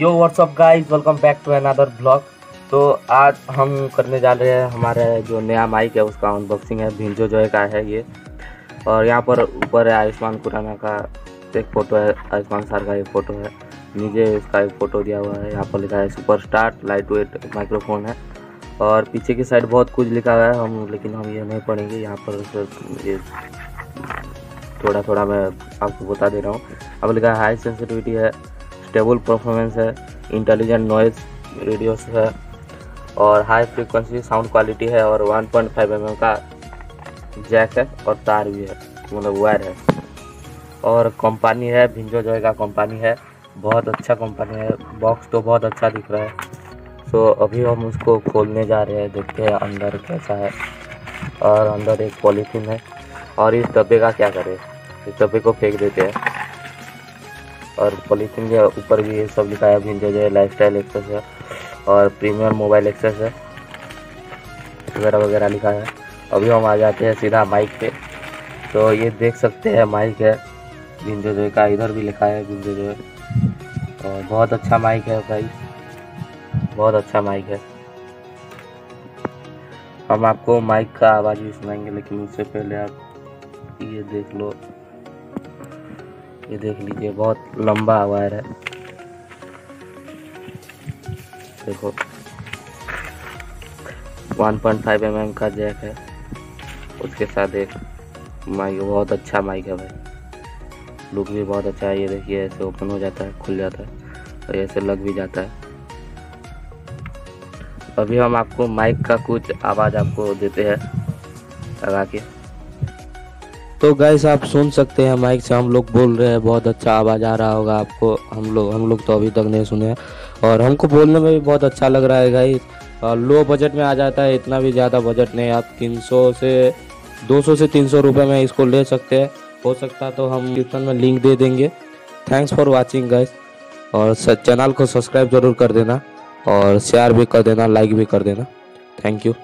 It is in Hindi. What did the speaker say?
What's up guys welcome back to another blog तो आज हम करने जा रहे हैं हमारे जो नया माइक है, उसका अनबॉक्सिंग है। भिंजो जो का है ये। और यहाँ पर ऊपर है आयुष्मान खुराना का एक फ़ोटो है। आयुष्मान सर का एक फ़ोटो है। नीचे इसका एक फ़ोटो दिया हुआ है। यहाँ पर लिखा है super star light weight microphone है। और पीछे की साइड बहुत कुछ लिखा हुआ है हम, लेकिन हम ये नहीं पढ़ेंगे। यहाँ पर ये थोड़ा थोड़ा मैं आपको बता दे रहा हूँ। अब लिखा है हाई सेंसिटिविटी है। स्टेबल परफॉर्मेंस है इंटेलिजेंट नॉइज़ रेडियोस है, और हाई फ्रीक्वेंसी साउंड क्वालिटी है और 1.5 पॉइंट mm का जैक है और तार भी है मतलब वायर है। और कंपनी है भिंजो जो का कंपनी है, बहुत अच्छा कंपनी है बॉक्स तो बहुत अच्छा दिख रहा है। तो अभी हम उसको खोलने जा रहे हैं, देखते हैं अंदर कैसा है। और अंदर एक पॉलीथीन है, और इस डब्बे का क्या करें? इस डब्बे को फेंक देते हैं। और पॉलीथीन के ऊपर भी ये सब लिखा है भिंजो जो है लाइफ स्टाइल एक्सेस है और प्रीमियम मोबाइल एक्सेस है, वगैरह वगैरह लिखा है। अभी हम आ जाते हैं सीधा माइक पे। तो ये देख सकते हैं माइक है भिंजो जो का इधर भी लिखा है भिंजो जो और बहुत अच्छा माइक है भाई। बहुत अच्छा माइक है। हम आपको माइक का आवाज़ भी सुनाएँगे, लेकिन उससे पहले आप ये देख लो। ये देख लीजिए, बहुत लंबा वायर है। देखो 1.5 पॉइंट mm का जैक है। उसके साथ एक माइक, बहुत अच्छा माइक है भाई। लुक भी बहुत अच्छा है, ये देखिए, ऐसे ओपन हो जाता है, खुल जाता है, और ऐसे लग भी जाता है। अभी हम आपको माइक का कुछ आवाज़ आपको देते हैं, लगा के। तो गैस आप सुन सकते हैं माइक से हम लोग बोल रहे हैं, बहुत अच्छा आवाज़ आ रहा होगा आपको, हम लोग हम लोग तो अभी तक नहीं सुने और हमको बोलने में भी बहुत अच्छा लग रहा है गाइस लो बजट में आ जाता है, इतना भी ज़्यादा बजट नहीं, आप 300 से 200 से 300 रुपए में इसको ले सकते हैं। हो सकता तो हम डिस्क्रिप्शन में लिंक दे देंगे। थैंक्स फॉर वॉचिंग गाइस और चैनल को सब्सक्राइब ज़रूर कर देना। और शेयर भी कर देना लाइक भी कर देना। Thank you